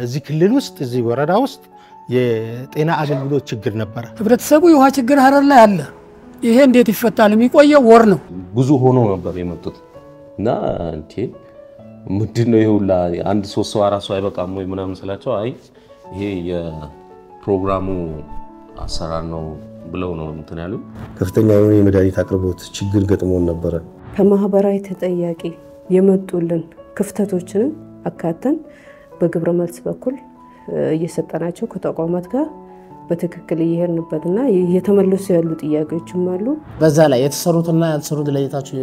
እዚህ ክልል ውስጥ እዚህ ወረዳ ውስጥ የጤና አገልግሎት ችግር ነበረ። ህብረተሰቡ የውሃ ችግር ሀረር ላይ አለ። ይሄ እንዴት ይፈታል? የሚቆየው ወር ነው። ብዙ ሆኖ ነበር የመጡት እና እንዴ ምንድን ነው ይሁላ አንድ ሶስት ሰው አራት ሰው አይበቃም ወይ ምናምን ስላቸው አይ ይሄ የፕሮግራሙ አሰራር ነው ብለው ነው እንትን ያሉ። ከፍተኛ የሆነ የመድኃኒት አቅርቦት ችግር ገጥሞን ነበረ። ከማህበራዊ ተጠያቂ የመጡልን ክፍተቶችንም አካተን በግብረ መልስ በኩል እየሰጠናቸው ከተቋማት ጋር በትክክል እየሄድንበትና እየተመለሱ ያሉ ጥያቄዎችም አሉ። በዛ ላይ የተሰሩትና ያልተሰሩት ለይታችሁ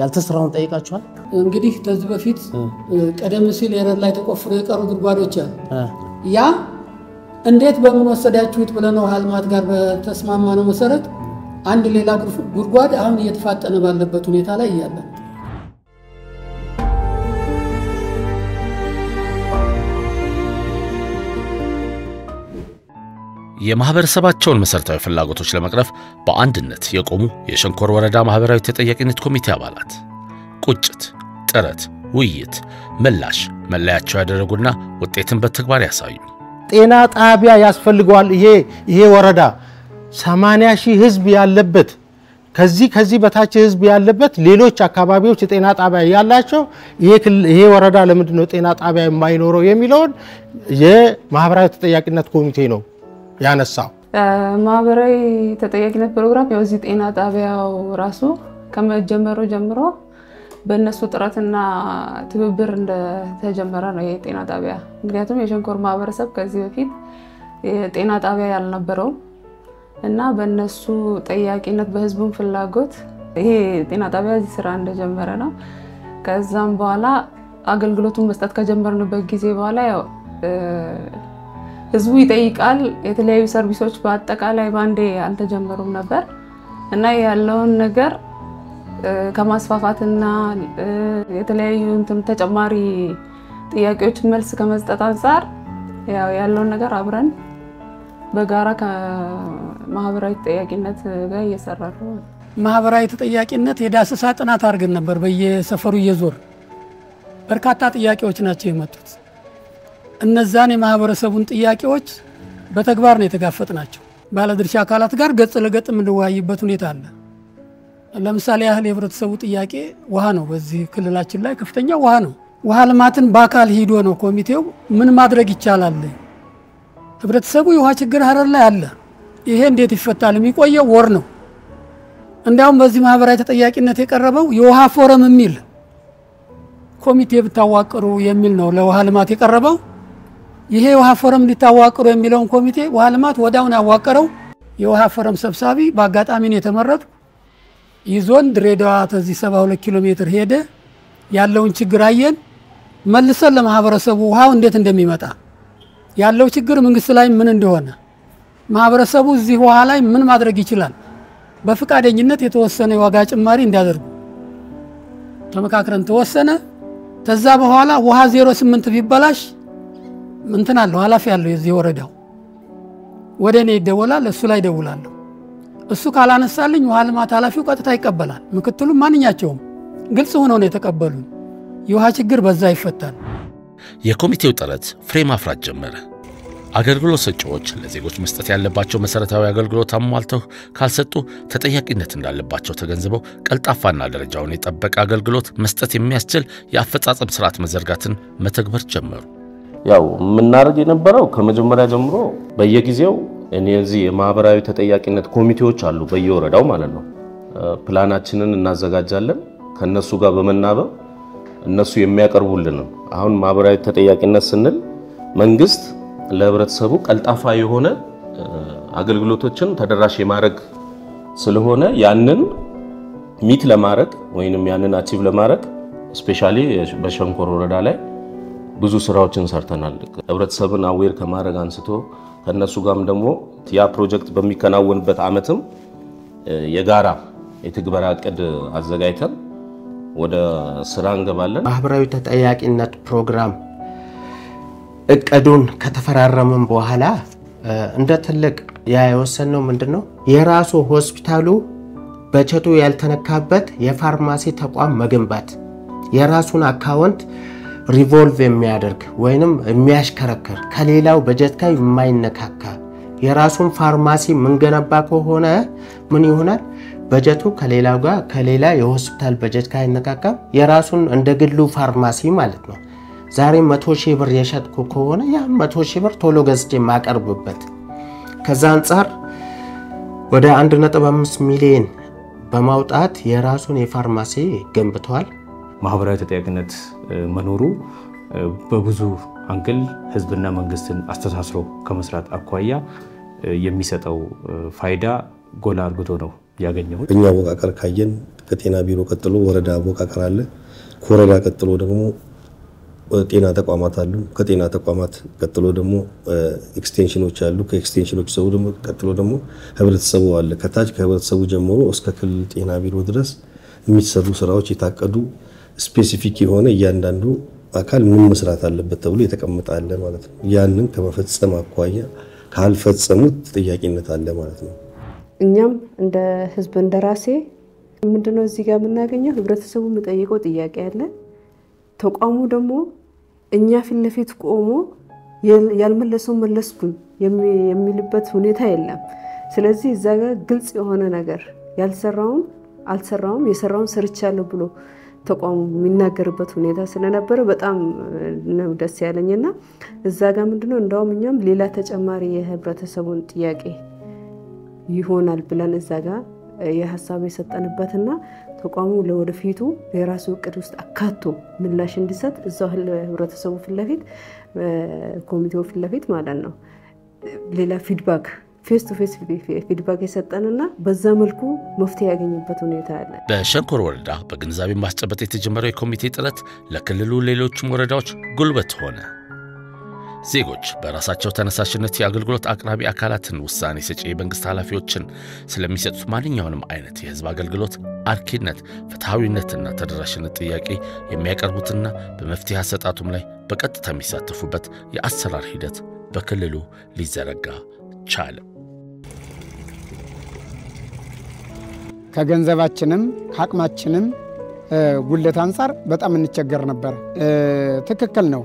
ያልተሰራውን ጠይቃችኋል? እንግዲህ ከዚህ በፊት ቀደም ሲል የረር ላይ ተቆፍሮ የቀሩ ጉድጓዶች አሉ። ያ እንዴት በምን ወሰዳችሁት ብለን ውሃ ልማት ጋር በተስማማነው መሰረት አንድ ሌላ ጉድጓድ አሁን እየተፋጠነ ባለበት ሁኔታ ላይ እያለ የማህበረሰባቸውን መሠረታዊ ፍላጎቶች ለመቅረፍ በአንድነት የቆሙ የሸንኮር ወረዳ ማኅበራዊ ተጠያቂነት ኮሚቴ አባላት። ቁጭት፣ ጥረት፣ ውይይት፣ ምላሽ መለያቸው ያደረጉና ውጤትን በተግባር ያሳዩ። ጤና ጣቢያ ያስፈልገዋል። ይሄ ይሄ ወረዳ 80 ሺህ ህዝብ ያለበት ከዚህ ከዚህ በታች ህዝብ ያለበት ሌሎች አካባቢዎች የጤና ጣቢያ ያላቸው ይሄ ወረዳ ለምንድን ነው ጤና ጣቢያ የማይኖረው የሚለውን የማህበራዊ ተጠያቂነት ኮሚቴ ነው ያነሳው። ማህበራዊ ተጠያቂነት ፕሮግራም ያው እዚህ ጤና ጣቢያው ራሱ ከመጀመሩ ጀምሮ በእነሱ ጥረትና ትብብር እንደተጀመረ ነው ይሄ ጤና ጣቢያ። ምክንያቱም የሸንኮር ማህበረሰብ ከዚህ በፊት የጤና ጣቢያ ያልነበረውም እና በእነሱ ጠያቂነት በህዝቡን ፍላጎት ይሄ ጤና ጣቢያ እዚህ ስራ እንደጀመረ ነው። ከዛም በኋላ አገልግሎቱን መስጠት ከጀመርንበት ጊዜ በኋላ ያው ህዝቡ ይጠይቃል። የተለያዩ ሰርቪሶች በአጠቃላይ በአንዴ አልተጀመሩም ነበር እና ያለውን ነገር ከማስፋፋትና የተለያዩ ተጨማሪ ጥያቄዎችን መልስ ከመስጠት አንጻር ያለውን ነገር አብረን በጋራ ከማህበራዊ ተጠያቂነት ጋር እየሰራ ነው። ማህበራዊ ተጠያቂነት የዳሰሳ ጥናት አድርገን ነበር። በየሰፈሩ እየዞር በርካታ ጥያቄዎች ናቸው የመጡት። እነዛን የማህበረሰቡን ጥያቄዎች በተግባር ነው የተጋፈጥ ናቸው። ባለድርሻ አካላት ጋር ገጽ ለገጽ የምንወያይበት ሁኔታ አለ። ለምሳሌ ያህል የህብረተሰቡ ጥያቄ ውሃ ነው። በዚህ ክልላችን ላይ ከፍተኛ ውሃ ነው። ውሃ ልማትን በአካል ሂዶ ነው ኮሚቴው ምን ማድረግ ይቻላል። ህብረተሰቡ የውሃ ችግር ሀረር ላይ አለ። ይሄ እንዴት ይፈታል? የሚቆየው ወር ነው። እንዲያውም በዚህ ማህበራዊ ተጠያቂነት የቀረበው የውሃ ፎረም የሚል ኮሚቴ ብታዋቅሩ የሚል ነው ለውሃ ልማት የቀረበው። ይሄ የውሃ ፎረም እንዲታዋቅሩ የሚለውን ኮሚቴ ውሃ ልማት ወዲያውን ያዋቀረው የውሃ ፎረም ሰብሳቢ በአጋጣሚ ነው የተመረጡ። ይዞን ድሬዳዋ ተዚህ 72 ኪሎ ሜትር ሄደ። ያለውን ችግር አየን። መልሰን ለማህበረሰቡ ውሃው እንዴት እንደሚመጣ ያለው ችግር መንግስት ላይ ምን እንደሆነ ማህበረሰቡ እዚህ ውሃ ላይ ምን ማድረግ ይችላል፣ በፈቃደኝነት የተወሰነ የዋጋ ጭማሪ እንዲያደርጉ ተመካክረን ተወሰነ። ከዛ በኋላ ውሃ 08 ቢበላሽ እንትን አለው ኃላፊ አለው የዚህ ወረዳው ወደ እኔ ይደወላል፣ እሱ ላይ ደውላለሁ። እሱ ካላነሳልኝ ውሃ ልማት ኃላፊው ቀጥታ ይቀበላል። ምክትሉም ማንኛቸውም ግልጽ ሆነው ነው የተቀበሉን። የውሃ ችግር በዛ ይፈታል። የኮሚቴው ጥረት ፍሬ ማፍራት ጀመረ። አገልግሎት ሰጪዎች ለዜጎች መስጠት ያለባቸው መሠረታዊ አገልግሎት አሟልተው ካልሰጡ ተጠያቂነት እንዳለባቸው ተገንዝበው ቀልጣፋና ደረጃውን የጠበቀ አገልግሎት መስጠት የሚያስችል የአፈጻጸም ስርዓት መዘርጋትን መተግበር ጀመሩ። ያው የምናደርግ የነበረው ከመጀመሪያ ጀምሮ በየጊዜው እነዚህ የማህበራዊ ተጠያቂነት ኮሚቴዎች አሉ በየወረዳው ማለት ነው። ፕላናችንን እናዘጋጃለን ከነሱ ጋር በመናበብ እነሱ የሚያቀርቡልንም አሁን ማህበራዊ ተጠያቂነት ስንል መንግስት ለህብረተሰቡ ቀልጣፋ የሆነ አገልግሎቶችን ተደራሽ የማድረግ ስለሆነ ያንን meet ለማድረግ ወይንም ያንን achieve ለማድረግ specially በሸንኮር ወረዳ ላይ ብዙ ስራዎችን ሰርተናል። ህብረተሰብን aware ከማድረግ አንስቶ ከነሱ ጋርም ደግሞ ያ ፕሮጀክት በሚከናወንበት አመትም የጋራ የትግበራ እቅድ አዘጋጅተን ወደ ስራ እንገባለን። ማህበራዊ ተጠያቂነት ፕሮግራም እቅዱን ከተፈራረምን በኋላ እንደ ትልቅ ያ የወሰንነው ምንድን ነው የራሱ ሆስፒታሉ በጀቱ ያልተነካበት የፋርማሲ ተቋም መገንባት የራሱን አካውንት revolve የሚያደርግ ወይንም የሚያሽከረክር ከሌላው በጀት ጋር የማይነካካ የራሱን ፋርማሲ የምንገነባ ከሆነ ምን ይሆናል? በጀቱ ከሌላው ጋር ከሌላ የሆስፒታል በጀት ጋር አይነካካም። የራሱን እንደ ግሉ ፋርማሲ ማለት ነው። ዛሬ መቶ ሺህ ብር የሸጥኩ ከሆነ ያ መቶ ሺህ ብር ቶሎ ገዝቼ የማቀርብበት ከዛ አንጻር ወደ 1.5 ሚሊዮን በማውጣት የራሱን የፋርማሲ ገንብተዋል። ማህበራዊ ተጠያቂነት መኖሩ በብዙ angle ህዝብና መንግስትን አስተሳስሮ ከመስራት አኳያ የሚሰጠው ፋይዳ ጎላ አርግቶ ነው ያገኘሁት። እኛ አወቃቀር ካየን ከጤና ቢሮ ቀጥሎ ወረዳ አወቃቀር አለ። ከወረዳ ቀጥሎ ደግሞ ጤና ተቋማት አሉ። ከጤና ተቋማት ቀጥሎ ደግሞ ኤክስቴንሽኖች አሉ። ከኤክስቴንሽኖች ሰው ደግሞ ቀጥሎ ደግሞ ህብረተሰቡ አለ። ከታች ከህብረተሰቡ ጀምሮ እስከ ክልል ጤና ቢሮ ድረስ የሚሰሩ ስራዎች የታቀዱ specific የሆነ እያንዳንዱ አካል ምን መስራት አለበት ተብሎ የተቀመጠ ማለት ነው። ያንን ከመፈጸም አኳያ ካልፈጸሙት ተጠያቂነት አለ ማለት ነው። እኛም እንደ ህዝብ እንደ ራሴ ምንድነው እዚህ ጋር የምናገኘው ህብረተሰቡ የሚጠይቀው ጥያቄ አለ። ተቋሙ ደግሞ እኛ ፊት ለፊት ቆሞ ያልመለሰው መለስኩኝ የሚልበት ሁኔታ የለም። ስለዚህ እዛ ጋር ግልጽ የሆነ ነገር ያልሰራውን አልሰራውም የሰራውን ሰርቻለሁ ብሎ ተቋሙ የሚናገርበት ሁኔታ ስለነበረ በጣም ነው ደስ ያለኝና እዛ ጋር ምንድነው? እንደውም እኛም ሌላ ተጨማሪ የህብረተሰቡን ጥያቄ ይሆናል ብለን እዛ ጋር የሀሳብ የሰጠንበትና ተቋሙ ለወደፊቱ የራሱ እቅድ ውስጥ አካቶ ምላሽ እንዲሰጥ እዛው ህብረተሰቡ ፊት ለፊት ኮሚቴው ፊት ለፊት ማለት ነው። ሌላ feedback face to face feedback የሰጠንና በዛ መልኩ መፍትሄ ያገኝበት ሁኔታ አለ። በሸንኮር ወረዳ በግንዛቤ ማስጨበጥ የተጀመረው የኮሚቴ ጥረት ለክልሉ ሌሎችም ወረዳዎች ጉልበት ሆነ። ዜጎች በራሳቸው ተነሳሽነት የአገልግሎት አቅራቢ አካላትን፣ ውሳኔ ሰጪ የመንግሥት ኃላፊዎችን ስለሚሰጡት ማንኛውንም አይነት የሕዝብ አገልግሎት አርኪነት፣ ፍትሐዊነትና ተደራሽነት ጥያቄ የሚያቀርቡትና በመፍትሄ አሰጣጡም ላይ በቀጥታ የሚሳተፉበት የአሰራር ሂደት በክልሉ ሊዘረጋ ቻለ። ከገንዘባችንም ከአቅማችንም ጉለት አንጻር በጣም እንቸገር ነበር። ትክክል ነው።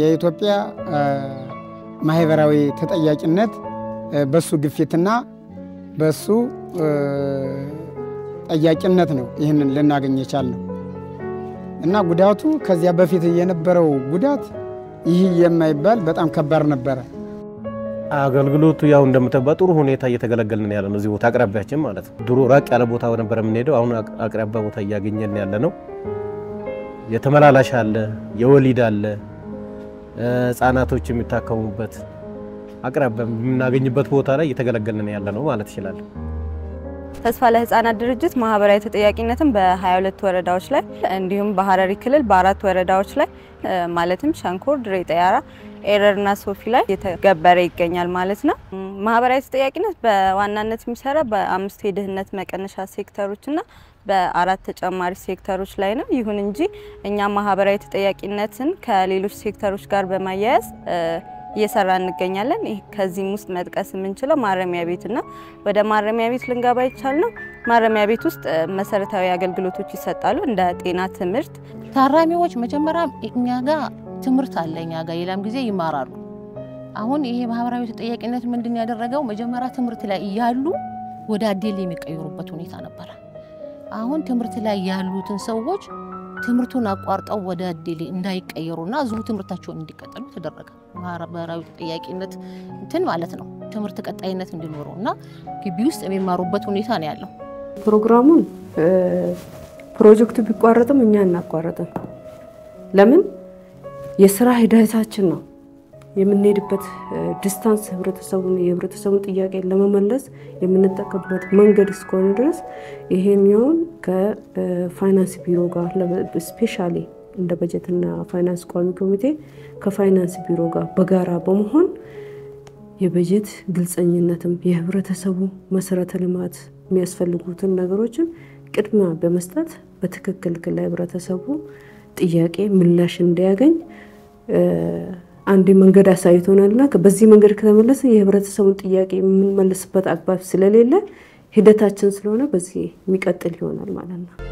የኢትዮጵያ ማህበራዊ ተጠያቂነት በሱ ግፊትና በሱ ጠያቂነት ነው ይህንን ልናገኝ የቻልነው እና ጉዳቱ ከዚያ በፊት የነበረው ጉዳት ይህ የማይባል በጣም ከባድ ነበረ። አገልግሎቱ ያው እንደምታውቁ በጥሩ ሁኔታ እየተገለገልን ያለ ነው። እዚህ ቦታ አቅራቢያችን ማለት ነው። ድሮ ራቅ ያለ ቦታ ነበር የምንሄደው። አሁን አቅራቢያ ቦታ እያገኘን ያለ ነው። የተመላላሽ አለ፣ የወሊድ አለ፣ ህጻናቶች የሚታከሙበት አቅራቢያ የምናገኝበት ቦታ ላይ እየተገለገልን ያለ ነው ማለት ይችላል። ተስፋ ለህፃናት ድርጅት ማህበራዊ ተጠያቂነትን በ22 ወረዳዎች ላይ እንዲሁም በሀረሪ ክልል በአራት ወረዳዎች ላይ ማለትም ሸንኮር፣ ድሬ ጠያራ፣ ኤረርና ሶፊ ላይ እየተገበረ ይገኛል ማለት ነው። ማህበራዊ ተጠያቂነት በዋናነት የሚሰራ በአምስት የድህነት መቀነሻ ሴክተሮችና በአራት ተጨማሪ ሴክተሮች ላይ ነው። ይሁን እንጂ እኛ ማህበራዊ ተጠያቂነትን ከሌሎች ሴክተሮች ጋር በማያያዝ እየሰራ እንገኛለን። ከዚህም ውስጥ መጥቀስ የምንችለው ማረሚያ ቤትና ወደ ማረሚያ ቤት ልንገባ የቻልነው ማረሚያ ቤት ውስጥ መሰረታዊ አገልግሎቶች ይሰጣሉ እንደ ጤና፣ ትምህርት። ታራሚዎች መጀመሪያ እኛ ጋር ትምህርት አለ፣ እኛ ጋር ሌላም ጊዜ ይማራሉ። አሁን ይሄ ማህበራዊ ተጠያቂነት ምንድን ያደረገው መጀመሪያ ትምህርት ላይ እያሉ ወደ አዴል የሚቀይሩበት ሁኔታ ነበረ። አሁን ትምህርት ላይ ያሉትን ሰዎች ትምህርቱን አቋርጠው ወደ አዴሌ እንዳይቀየሩና እዚሁ ትምህርታቸውን እንዲቀጥሉ ተደረገ። ማህበራዊ ተጠያቂነት እንትን ማለት ነው ትምህርት ቀጣይነት እንዲኖረው እና ግቢ ውስጥ የሚማሩበት ሁኔታ ነው ያለው። ፕሮግራሙን ፕሮጀክቱ ቢቋረጥም እኛ እናቋረጥም። ለምን የስራ ሂደታችን ነው። የምንሄድበት distance ህብረተሰቡን የህብረተሰቡን ጥያቄ ለመመለስ የምንጠቀምበት መንገድ እስከሆነ ድረስ ይሄኛውን ከፋይናንስ ቢሮ ጋር specially እንደ በጀትና ፋይናንስ ቋሚ ኮሚቴ ከፋይናንስ ቢሮ ጋር በጋራ በመሆን የበጀት ግልጸኝነትም የህብረተሰቡ መሰረተ ልማት የሚያስፈልጉትን ነገሮችን ቅድሚያ በመስጠት በትክክል ለህብረተሰቡ ጥያቄ ምላሽ እንዲያገኝ አንድ መንገድ አሳይቶናልና በዚህ መንገድ ከተመለሰ የህብረተሰቡን ጥያቄ የምንመልስበት አግባብ ስለሌለ ሂደታችን ስለሆነ በዚህ የሚቀጥል ይሆናል ማለት ነው።